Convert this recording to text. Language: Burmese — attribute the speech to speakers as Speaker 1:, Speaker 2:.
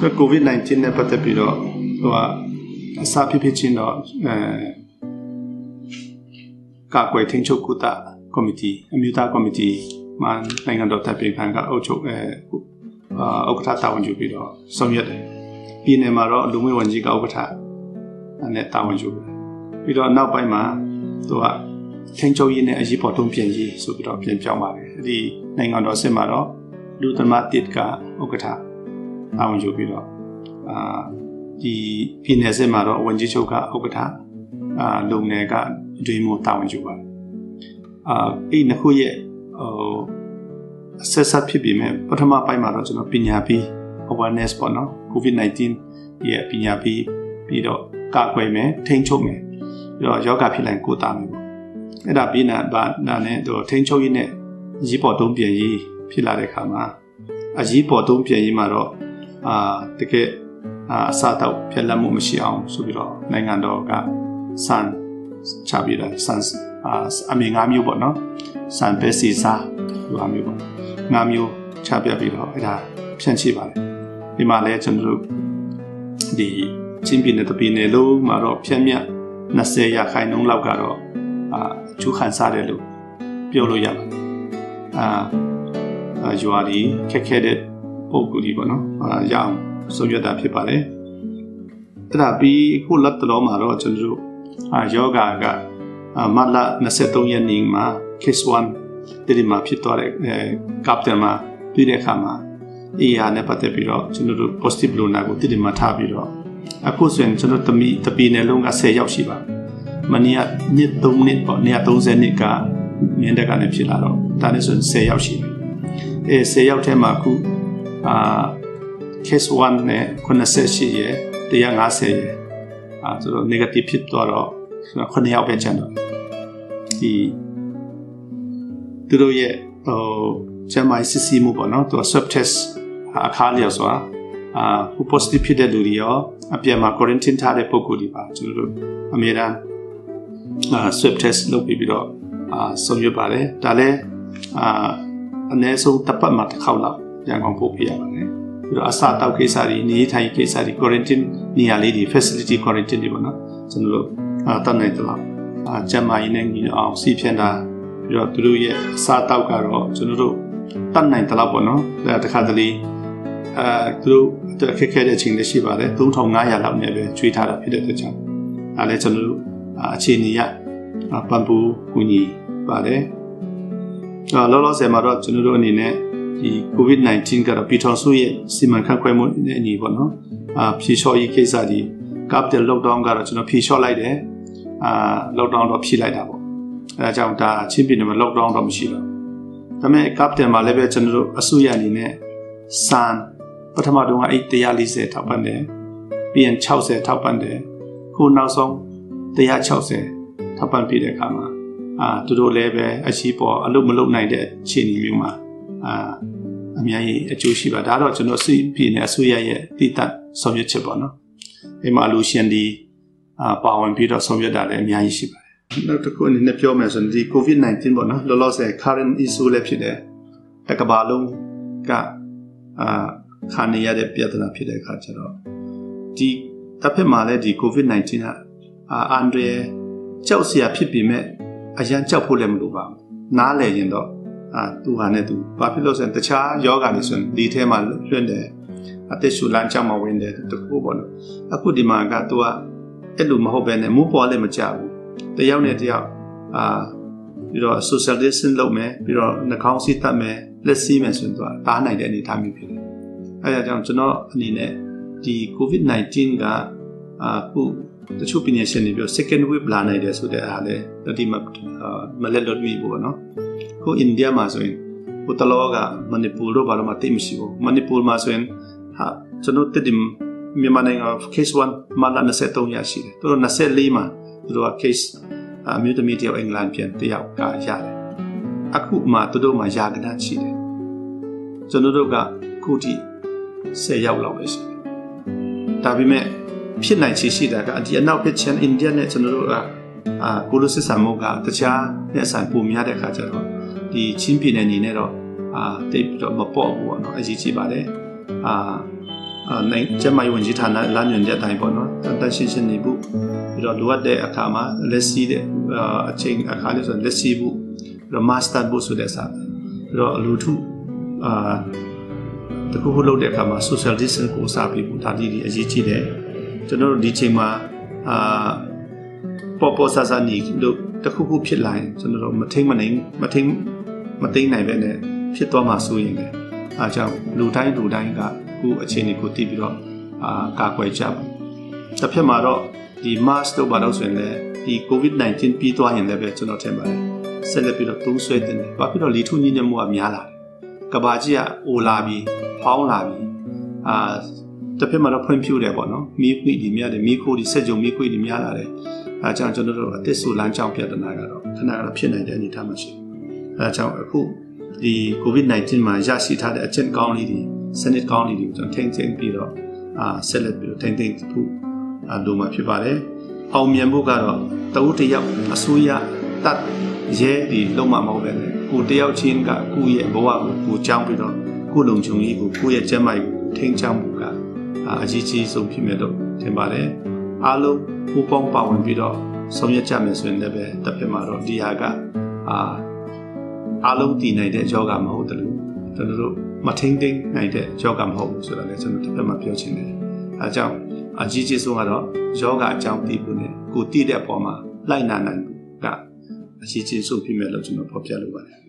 Speaker 1: ဆိုတော့ COVID-19 နဲ့ပတ်သက်ပြီးတော့ဟိုကအစာဖြစ်ဖြစ်ချင်းတော့အဲကာကွယ်ထိန်းချုပ်ကုသကော်မတီအမျိုးသားကော်မတီမှနိုင်ငံတော်တပ်ပြည်ခံကအုပ်ချုပ်အဲဥက္ကဋ္ဌတာဝန်ယူပြီးတော့ဆောင်ရွက်တယ်ပြည်နယ်မှာတော့လူမျိုးဝန်ကြီးကဥက္ကဋ္ဌနဲ့တာဝန်ယူတယ်ပြီးတော့နောက်ပိုင်းမှာသူကထိန်းချုပ်ရေးနဲ့အရေးပေါ်တုံ့ပြန်ရေးဆိုပြီးတော့ပြန်ပြောင်းပါတယ်အဲ့ဒီနိုင်ငံတော်စစ်မှာတော့လူသမတစ်ကဥက္ကဋ္ဌ တာဝန်ယူပြီးတော့အာဒီပြည်နယ်စစ်မှာတော့ဝန်ကြီးချုပ်ကဥက္ကဋ္ဌအာလုံနယ်ကဒွေမိုတာဝန်ယူပါတယ်အာအဲ့နှစ်ခုရဲ့ဟိုဆက်ဆက်ဖြစ်ပြီးမဲ့ပထမပိုင်းမှာတော့ကျွန်တော်ပညာပြီး awareness ပေါ့နော် covid-19 ရဲ့ပညာပြီးပြီးတော့ကာကွယ်မယ်ထိန်းချုပ်မယ်ပြီးတော့ယောဂဖြစ်လိုက်ကိုတာမယ်ပေါ့အဲ့ဒါပြီးနာဘာနာနဲ့တော့ထိန်းချုပ်ရေးနဲ့ရေးပေါ်တုံးပြန်ရေးဖြစ်လာတဲ့အခါမှာအရေးပေါ်တုံးပြန်ရေးမှာတော့ အာတကယ်အာအစားတော့ဖြတ်လက်မှုမရှိအောင်ဆိုပြီးတော့နိုင်ငံတော်ကစံချပြီးတော့စံအာအမေ၅မျိုးပေါ့နော်စံပဲစီစားလူအမျိုးပေါ့၅မျိုးချပြပြီးတော့အဲ့ဒါဖြန့်ချိပါတယ်ဒီမှာလည်းကျွန်တော်တို့ဒီချင်းပြည်နယ်တပြည်နယ်လုံးမှာတော့ဖြန့်မြတ်20ရာခိုင်နှုန်းလောက်ကတော့အာကျူးခံစားတယ်လို့ပြောလို့ရပါတယ်အာရွာဒီခက်ခဲတဲ့ ပုံကူဒီပေါ့နော်အာရအောင်ဆုံးရွက်တာဖြစ်ပါတယ်အဲ့ဒါပြီးခုလက်တလုံးမှာတော့ကျွန်တော်တို့အာယောဂါကမတ်လ23ရက်နေ့မှာ case 1ဒီမှာဖြစ်သွားတဲ့ကပ်တန်မှာတွေ့တဲ့အခါမှာ AR နဲ့ပတ်သက်ပြီးတော့ကျွန်တော်တို့ positive loaner ကိုတည်တည်မှထားပြီးတော့အခုဆိုရင်ကျွန်တော်တမီတပီနယ်လုံးက10ရောက်ရှိပါမနေ့ကနှစ်3နှစ်ပေါ့130နှစ်ကမြင်းတက်ကလည်းဖြစ်လာတော့ဒါနဲ့ဆိုရင်10ရောက်ရှိပြီအဲ10ရောက်ထဲမှာအခု အာ case 1နဲ့98ရဲ့150ရဲ့အာဆိုတော့ negative ဖြစ်သွားတော့9ယောက်ပဲကျန်တော့ဒီသူတို့ရဲ့ဟိုကျမစစ်စီမှုပေါ့နော်သူက swab test အခါလျော်စွာအာဟို positive ဖြစ်တဲ့လူတွေရောအပြင်မှာ quarantine ထားတဲ့ပုံကိုယ်တွေပါကျွန်တော်တို့အများအားအာ swab test လုပ်ပြီးပြီးတော့အာဆုံးရွက်ပါတယ်ဒါလည်းအာအနည်းဆုံးတစ်ပတ်မှတစ်ခေါက်လောက် ရန်ကုန်ပို့ပြရပါတယ်ပြီးတော့အစာတောက်ကိစ္စတွေနေထိုင်ကိစ္စတွေ quarantine နေရာလေးတွေ facility quarantine တွေပေါ့နော်ကျွန်တော်တို့အာတတ်နိုင်တယ်လားအာကျန်းမာရေးနဲ့ညီအောင်စီဖြန့်တာပြီးတော့သူတို့ရဲ့အစာတောက်ကတော့ကျွန်တော်တို့တတ်နိုင်တယ်လားပေါ့နော်ဒါတခါတလေအဲသူတို့အခက်ခဲတဲ့အချိန်လည်းရှိပါတယ်3500လောက်နဲ့ပဲကျွေးထားတာဖြစ်တဲ့အတွက်ကြောင့်ဒါလည်းကျွန်တော်တို့အခြေအနေရပံ့ပိုးကူညီပါတယ်။လောလောဆယ်မှာတော့ကျွန်တော်တို့အနေနဲ့ ဒီ COVID-19 ကတော့ပြည်ထောင်စုရဲ့စီမံခန့်ခွဲမှုနဲ့အညီပေါ့နော်။အာဖြေလျှော့ရေးကိစ္စဒီ cap တဲ့ lockdown ကတော့ကျွန်တော်ဖြေလျှော့လိုက်တယ်။အာ lockdown တော့ဖြေလိုက်တာပေါ့။အဲဒါကြောင့်ဒါချင်းပြည်နယ်မှာ lockdown တော့မရှိတော့။ဒါပေမဲ့ cap တဲ့မှာလည်းပဲကျွန်တော်တို့အစိုးရအနေနဲ့စံပထမတုန်းကအဲ့140ထောက်ပံ့တယ်။ပြီးရင်60ထောက်ပံ့တယ်။ခုနောက်ဆုံး160ထောက်ပံ့ပြတဲ့အခါမှာအာသူတို့လည်းပဲအရှိပေါ်အလုပ်မလုပ်နိုင်တဲ့အခြေအနေမျိုးမှာ အာအများကြီးအကျိုးရှိပါဒါတော့ကျွန်တော်စိပြည်နယ်အစိုးရရဲ့တည်တတ်ဆောင်ရွက်ချက်ပေါ့နော်အိမ်မှာလူရှင်ဒီအာပါဝင်ပြီးတော့ဆောင်ရွက်တာလည်းအများကြီးရှိပါတယ်နောက်တစ်ခုအနေနဲ့ပြောမယ်ဆိုရင်ဒီ COVID-19 ပေါ့နော်လောလောဆယ် current issue လည်းဖြစ်တယ်တကဘာလုံးကအာခါနေရတဲ့ပြဿနာဖြစ်တဲ့အခါကျတော့ဒီတစ်ဖက်မှာလည်းဒီ COVID-19 ကအအန်ဒရကြောက်စရာဖြစ်ပေမဲ့အရန်ကြောက်ဖို့လည်းမလိုပါဘူးနားလည်ရင်တော့ အာသူဟာနဲ့သူဘာဖြစ်လို့ဆိုရင်တခြားယောဂါတွေဆိုရင်ဒီထဲမှာလွင့်တယ်အသက်ရှူလမ်းကြောင်းမှာဝင်တယ်တခုပေါ့နော်အခုဒီမှာကသူကအဲ့လိုမဟုတ်ဘဲနဲ့မူးပေါ်လည်းမကြဘူးတယောက်နဲ့တယောက်အာပြီးတော့ social distance လုပ်မယ်ပြီးတော့နှာခေါင်းစည်းတတ်မယ်လက်စီးမယ်ဆိုရင်သူကတားနိုင်တဲ့အနေအထားမျိုးဖြစ်တယ်အဲဒါကြောင့်ကျွန်တော်အနေနဲ့ဒီ covid-19 ကအခုတချို့ပညာရှင်တွေပြော second wave လာနိုင်တယ်ဆိုတဲ့အားလည်းတတိမမလက်လွတ်မိဘူးပေါ့နော် ခုအိန္ဒိယမှာဆိုရင်ဟိုတလောကမဏိပူတို့ဘာလို့မသိမရှိဘူးမဏိပူမှာဆိုရင်ဟာကျွန်တော်တည်မြန်မာနိုင်ငံ case 1မှာလာ23ရရှိတယ်သူတို့24မှာသူတို့က case အမျိုးသမီးတယောက်အင်္ဂလန်ပြန်တယောက်ကရတယ်အခုမှသူတို့မှယာကနာရှိတယ်ကျွန်တော်တို့ကခုထိ10ရောက်လောက်ပဲရှိတယ်ဒါပေမဲ့ဖြစ်နိုင်ချေရှိတာကဒီအနောက်ဘက်ချန်အိန္ဒိယနဲ့ကျွန်တော်တို့ကအာကိုလိုစစ်ဆာမုတ်ကတခြားနဲ့အဆိုင်ပုံများတဲ့အခါကျတော့ ဒီချင်းပြည်နယ်နေနဲ့တော့အာတိတ်ပြီးတော့မပေါ့ဘူးပေါ့နော်အရေးကြီးပါတယ်အာအာနိုင်ကျမယဝန်ကြီးဌာနလမ်းညွှန်ချက်အတိုင်းပေါ့နော်တန်ရှင်းရှင်းနေဖို့ပြီးတော့လိုအပ်တဲ့အခါမှာလက်စီးတဲ့အချိန်အခါလေးဆိုလက်စီးဖို့ပြီးတော့ master ဖို့ဆိုတဲ့စာပြီးတော့လူထုအာတခုခုလုပ်တဲ့အခါမှာ social distance ကိုစာပြီးဖို့ဒါဒီအရေးကြီးတယ်ကျွန်တော်တို့ဒီချိန်မှာအာပေါ်ပေါ်ဆာဆာနေလို့တခုခုဖြစ်လာရင်ကျွန်တော်တို့မထိန်မနိုင်မထိန် မသိနိုင်ပဲနဲ့ဖြစ်သွားမှာဆိုရင်လည်းအားကြောင့်လူတိုင်းလူတိုင်းကခုအခြေအနေကိုသိပြီးတော့အာကာကွယ်ကြပါတစ်ဖက်မှာတော့ဒီ mask တော့ဘာလို့ဆိုရင်လည်းဒီ covid-19 ပြီးသွားရင်လည်းပဲကျွန်တော်ထင်ပါတယ်ဆက်လက်ပြီးတော့သုံးဆွဲတင်တယ်ဘာဖြစ်လို့လီထုညညမှုကများလာတယ်ကဘာကြီးကအိုလာပြီးဖောင်းလာပြီးအာတစ်ဖက်မှာတော့ဖွံ့ဖြိုးတယ်ပေါ့နော်မီးခွေဒီများတယ်မီးခိုးဒီစက်ကြုံမီးခွေဒီများလာတယ်အဲကြောင့်ကျွန်တော်တို့အသစ်ဆူလမ်းကြောင်းပြဿနာကတော့ခဏကတော့ဖြစ်နိုင်တဲ့အနေအထားမှာရှိတယ် အဲကြောင့်အခုဒီ covid-19 မှာရရှိထားတဲ့အချက်ကောင်းလေးတွေစနစ်ကောင်းလေးတွေကိုကျွန်တော်ထိန်းသိမ်းပြီးတော့အာဆက်လက်ပြီးတော့ထိန်းသိမ်းဖို့အလိုမှာဖြစ်ပါတယ်အောင်မြင်ဖို့ကတော့တဦးတယောက်အစိုးရတတ်ရဲဒီလုံးမမဟုတ်ပဲလေကိုတယောက်ချင်းကကိုယ့်ရဲ့ဘဝကိုကိုကြောင်းပြီးတော့ကိုလုံခြုံရေးကိုကိုယ့်ရဲ့ကျန်းမာရေးကိုထိန်းချောင်းမှုကအကြီးကြီးဆုံးဖြစ်မယ်လို့ထင်ပါတယ်အားလုံးပူပေါင်းပါဝင်ပြီးတော့ဆောင်ရွက်ကြမယ်ဆိုရင်လည်းပဲတစ်ဖက်မှာတော့ဒီဟာကအာ အားလုံးတည်နိုင်တဲ့ယောဂမဟုတ်တယ်လို့ကျွန်တော်တို့မထိန်သိမ်းနိုင်တဲ့ယောဂမဟုတ်ဘူးဆိုတာလည်းကျွန်တော်တစ်ဖက်မှာပြောချင်တယ်အဲကြောင့်အကြီးကြီးဆုံးကတော့ယောဂအကြောင်းတည်ဖို့နဲ့ကိုတည်တဲ့အပေါ်မှာလိုက်နာနိုင်ဖို့ကအကြီးကြီးဆုံးဖြစ်မယ်လို့ကျွန်တော်ဖော်ပြလိုပါတယ်